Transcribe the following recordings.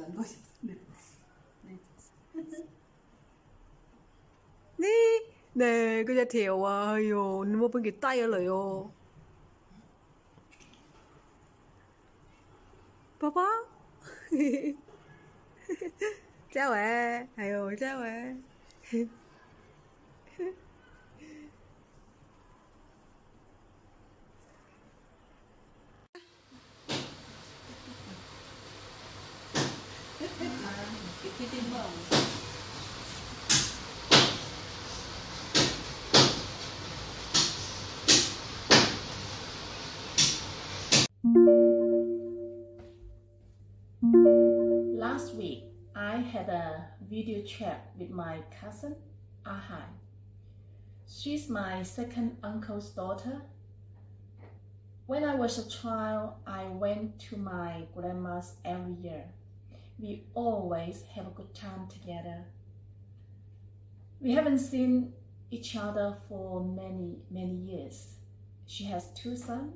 三。你那个在跳啊！哎呦，你莫把佮带下来哦。爸爸，嘿嘿，嘿嘿，这位，哎呦，这位。Last week, I had a video chat with my cousin, Ahai. She's my second uncle's daughter. When I was a child, I went to my grandma's every year. We always have a good time together. We haven't seen each other for many, many years. She has two sons.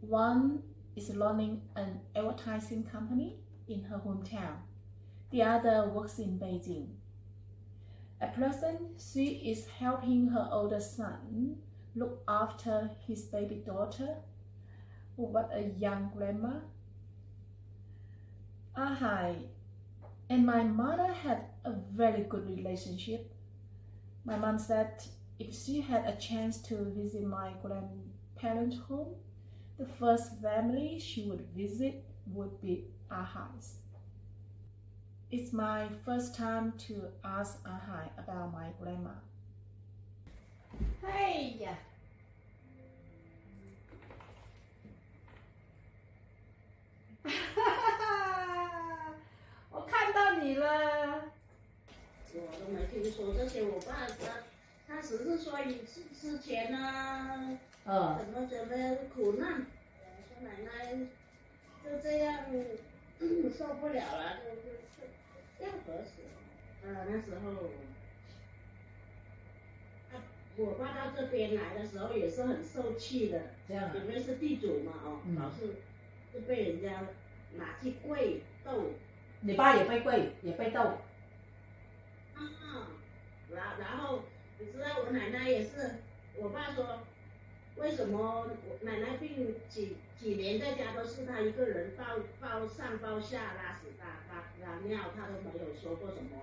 One is running an advertising company in her hometown. The other works in Beijing. At present, she is helping her older son look after his baby daughter, What a young grandma. Ahai and my mother had a very good relationship. My mom said if she had a chance to visit my grandparents' home, the first family she would visit would be Ahai's. It's my first time to ask Ahai about my grandma. 哎你了。我都没听说这些，我爸他他只是说你之之前呢，嗯，怎么怎么苦难，我说奶奶就这样 受不了了，就就就要何死？呃，那时候，他我爸到这边来的时候也是很受气的，这样啊因为是地主嘛，哦，嗯老是就被人家拿去跪斗。你爸也被跪，也被斗。啊，然然后你知道我奶奶也是，我爸说，为什么我奶奶病几几年在家都是她一个人抱抱上抱下拉屎拉拉拉尿，她都没有说过什么。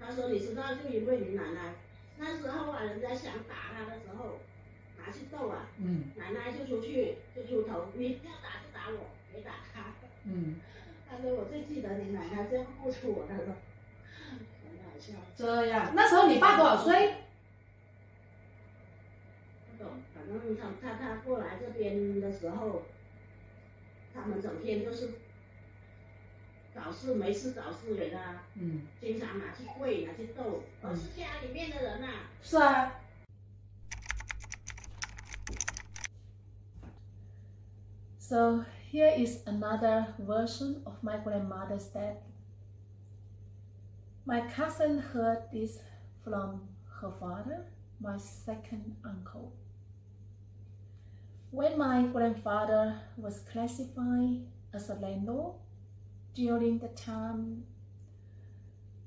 他说你知道，就因为你奶奶那时候啊，人家想打他的时候，拿去斗啊，嗯奶奶就出去就出头，你要打就打我，别打他。嗯，他说我最记得你奶奶这样付出我他说，很好笑。这样。那时候你爸多少岁？不懂，反正他他他过来这边的时候，他们整天就是找事没事找事给他，嗯，经常拿去跪拿去斗，我是家里面的人呐、是啊。So here is another version of my grandmother's death. My cousin heard this from her father, my second uncle. When my grandfather was classified as a landlord during the time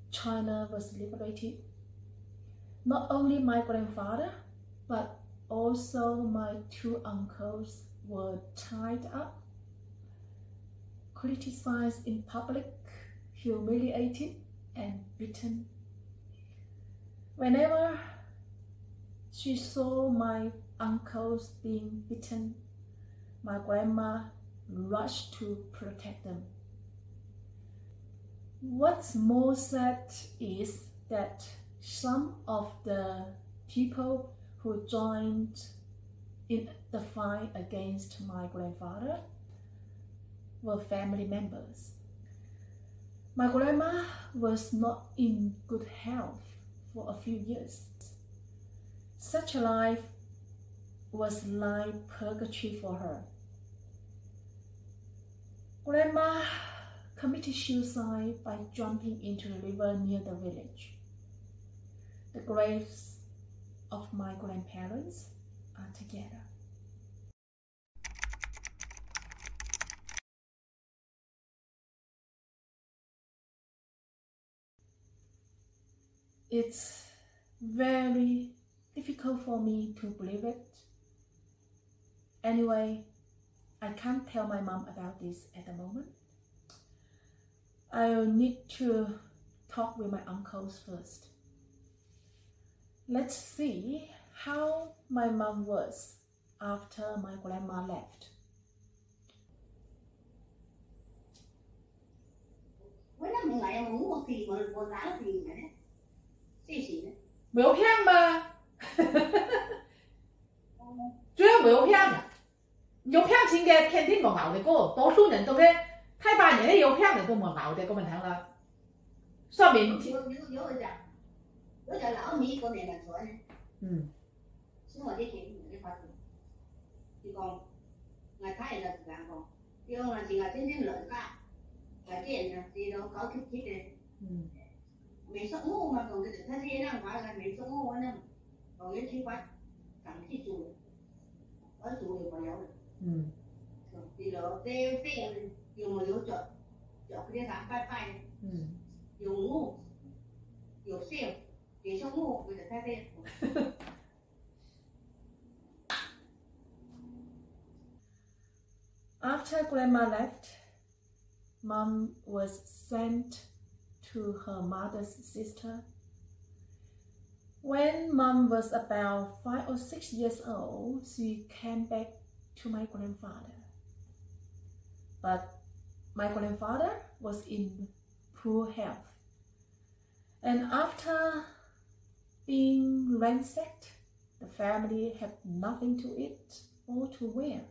China was liberated, not only my grandfather, but also my two uncles were tied up, criticized in public, humiliated, and beaten. Whenever she saw my uncles being beaten, my grandma rushed to protect them. What's more sad is that some of the people who joined in the fight against my grandfather were family members. My grandma was not in good health for a few years. Such a life was like purgatory for her. Grandma committed suicide by jumping into the river near the village. The graves of my grandparents are together. It's very difficult for me to believe it. Anyway, I can't tell my mom about this at the moment. I'll need to talk with my uncles first. Let's see how my mom was after my grandma left. 没有骗吧？主要没有騙，有骗钱嘅肯定冇熬得过，多數人都嘅太八年嘅有骗的都冇熬得過問題啦。說明有有有一隻，有隻老米嗰年咪做呢，嗯，先我啲錢你發現，佢講，我睇人就時間講，要我淨係真正兩家，我啲人就知道搞貼貼嘅，嗯，mấy sợ ngu mà cậu tự thân thế nào quá là mấy sợ ngu anh em cậu yên sinh quá cảm thấy chủ có chủ thì có léo được. Ừ. Thì đó tê tê dù mà yếu chợ chợ cái đám bay bay dù ngu dù xỉu thì sợ ngu người ta thay tên After grandma left, mom was sent to her mother's sister. When mom was about five or six years old, she came back to my grandfather. But my grandfather was in poor health. And after being ransacked, the family had nothing to eat or to wear.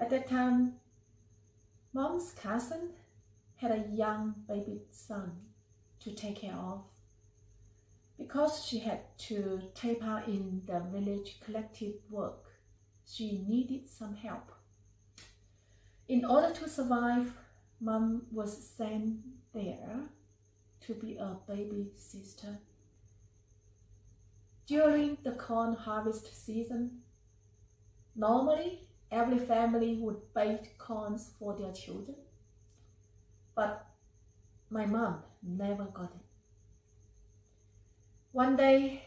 At that time, mom's cousin had a young baby son to take care of. Because she had to take part in the village collective work, she needed some help. In order to survive, mom was sent there to be a baby sister. During the corn harvest season, normally every family would bake corns for their children. But my mom never got it. One day,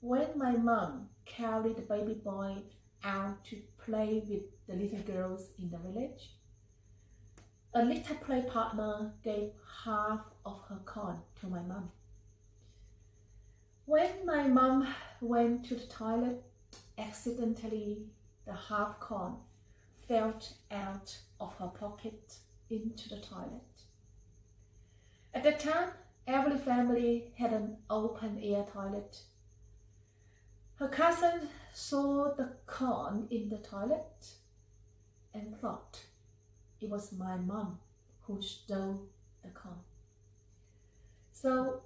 when my mom carried the baby boy out to play with the little girls in the village, a little play partner gave half of her corn to my mom. When my mom went to the toilet, accidentally the half corn fell out of her pocket into the toilet. At that time, every family had an open air toilet. Her cousin saw the corn in the toilet and thought it was my mom who stole the corn. So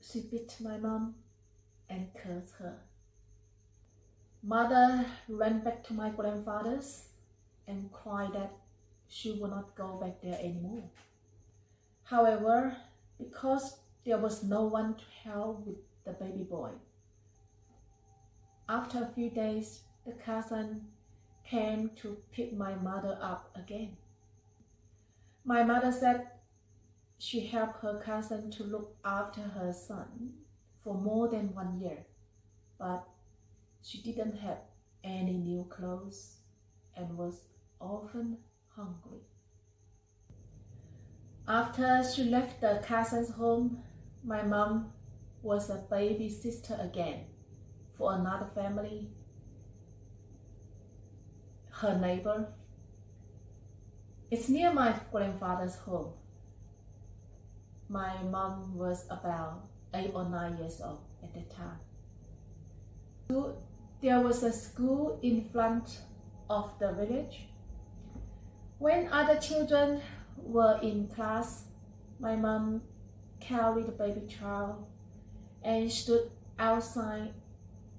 she beat my mom and cursed her. Mother ran back to my grandfather's and cried that she would not go back there anymore. However, because there was no one to help with the baby boy, after a few days, the cousin came to pick my mother up again. My mother said she helped her cousin to look after her son for more than one year, but she didn't have any new clothes and was often hungry. After she left the cousin's home, my mom was a baby sister again for another family, her neighbor. It's near my grandfather's home. My mom was about eight or nine years old at the time. So there was a school in front of the village. When other children were in class, my mom carried the baby child and stood outside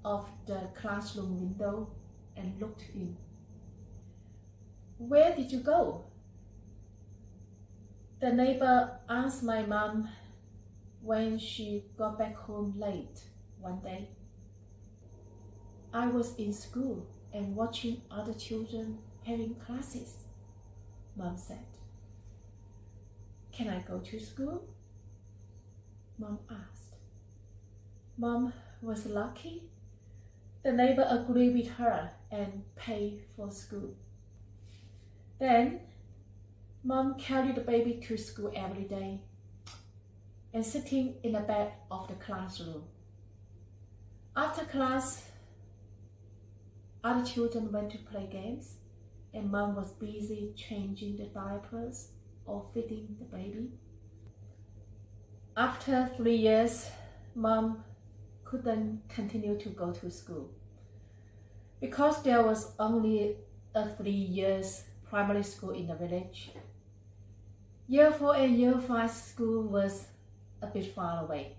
of the classroom window and looked in. Where did you go? The neighbor asked my mom when she got back home late one day. I was in school and watching other children having classes, mom said. Can I go to school? Mom asked. Mom was lucky. The neighbor agreed with her and paid for school. Then, Mom carried the baby to school every day and sitting in the back of the classroom. After class, other children went to play games and mom was busy changing the diapers or feeding the baby. After three years, mom couldn't continue to go to school because there was only a three years primary school in the village. Year four and year five school was a bit far away.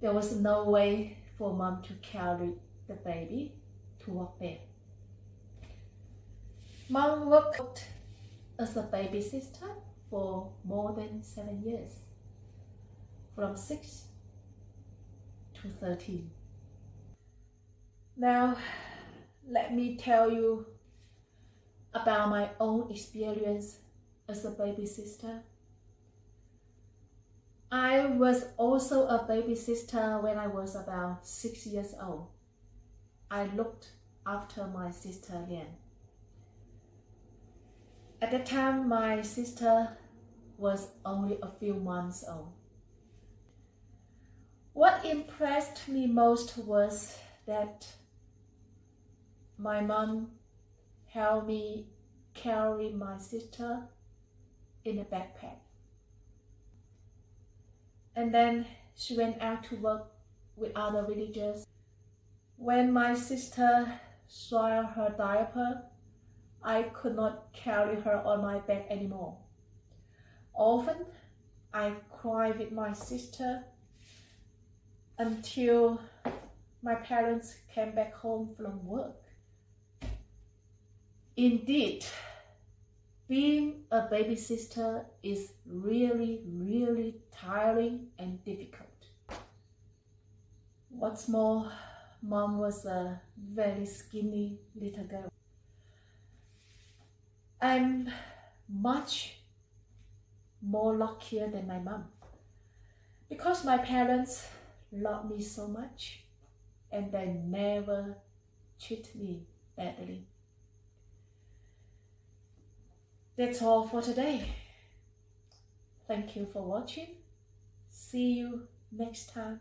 There was no way for mom to carry the baby to work there. Mom worked as a babysitter for more than seven years, from 6 to 13. Now, let me tell you about my own experience as a babysitter. I was also a babysitter when I was about six years old. I looked after my sister again. At that time, my sister was only a few months old. What impressed me most was that my mom helped me carry my sister in a backpack. And then she went out to work with other villagers. When my sister soiled her diaper, I could not carry her on my back anymore. Often, I cried with my sister until my parents came back home from work. Indeed, being a baby sister is really, really tiring and difficult. What's more, mom was a very skinny little girl. I'm much more luckier than my mom because my parents love me so much and they never treat me badly. That's all for today. Thank you for watching. See you next time.